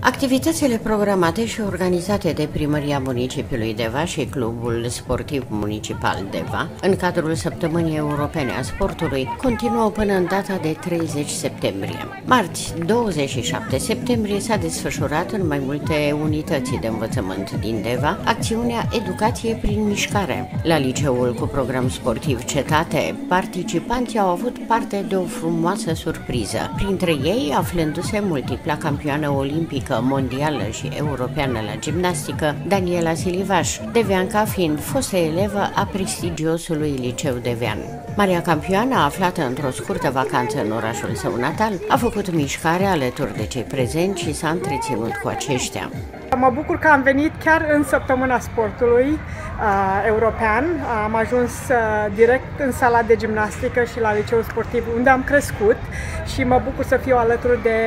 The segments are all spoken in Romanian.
Activitățile programate și organizate de Primăria Municipiului Deva și Clubul Sportiv Municipal Deva în cadrul Săptămânii Europene a Sportului continuă până în data de 30 septembrie. Marți, 27 septembrie, s-a desfășurat în mai multe unități de învățământ din Deva acțiunea Educație prin Mișcare. La liceul cu program sportiv Cetate, participanții au avut parte de o frumoasă surpriză, printre ei aflându-se multipla campioană olimpică olimpică, mondială și europeană la gimnastică, Daniela Silivaș, Deveanca fiind fostă elevă a prestigiosului liceu Devean. Maria campioană, aflată într-o scurtă vacanță în orașul său natal, a făcut mișcare alături de cei prezenți și s-a întreținut cu aceștia. Mă bucur că am venit chiar în săptămâna sportului uh, european. Am ajuns uh, direct în sala de gimnastică și la liceul sportiv unde am crescut și mă bucur să fiu alături de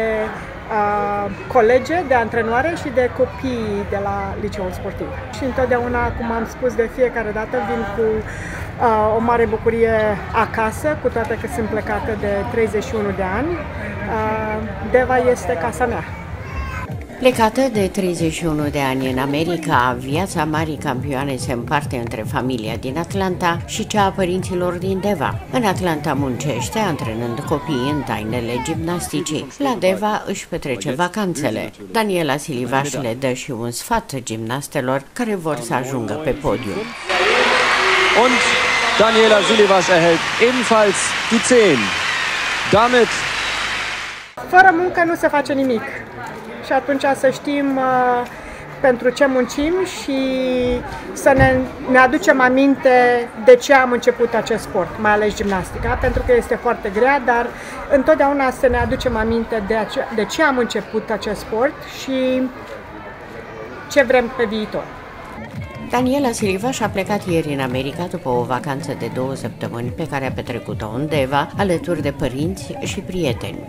colege de antrenoare și de copii de la liceul sportiv. Și întotdeauna, cum am spus de fiecare dată, vin cu uh, o mare bucurie acasă, cu toate că sunt plecată de 31 de ani. Uh, Deva este casa mea. Plecată de 31 de ani în America, viața marii campioane se împarte între familia din Atlanta și cea a părinților din Deva. În Atlanta muncește, antrenând copiii în tainele gimnasticii. La Deva își petrece vacanțele. Daniela Silivaș le dă și un sfat gimnastelor care vor să ajungă pe podium. Und Daniela Silivas erhält ebenfalls die 10. Damit Fără muncă nu se face nimic și atunci să știm uh, pentru ce muncim și să ne, ne aducem aminte de ce am început acest sport, mai ales gimnastica, pentru că este foarte grea, dar întotdeauna să ne aducem aminte de, ace- de ce am început acest sport și ce vrem pe viitor. Daniela Silva și-a plecat ieri în America după o vacanță de două săptămâni pe care a petrecut-o în Deva, alături de părinți și prieteni.